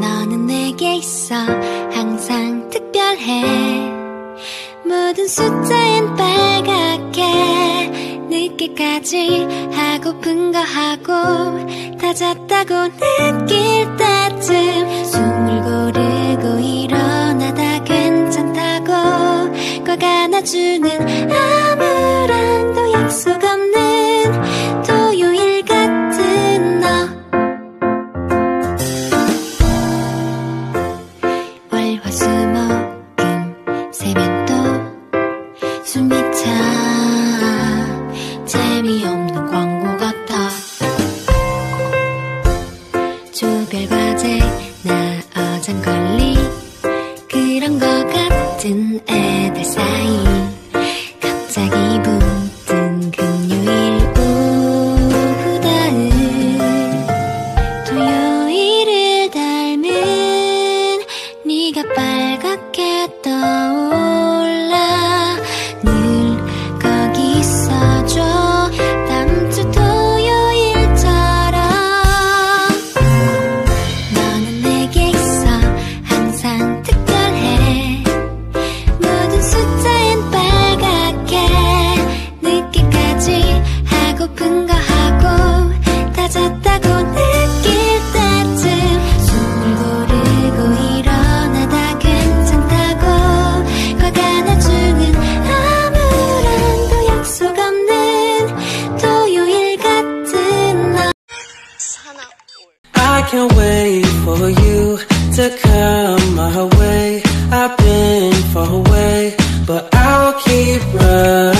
너는 내게 있어 항상 특별해. 모든 숫자엔 빨갛게 늦게까지 하고픈 거 하고 다 잤다고 느낄 꽉 안아주는 아무랑도 약속 없는 토요일 같은 너. 월화수목금 세면 또 숨이 차. 재미없는 광고 같아. 조별 과제 나 어장걸리. 그런 거 같은 애 들 사이 갑자기 붙은 금요일 오후다은 토요일을 닮은 네가 빨갛게 떠올 to come my way. I've been far away, but I'll keep running.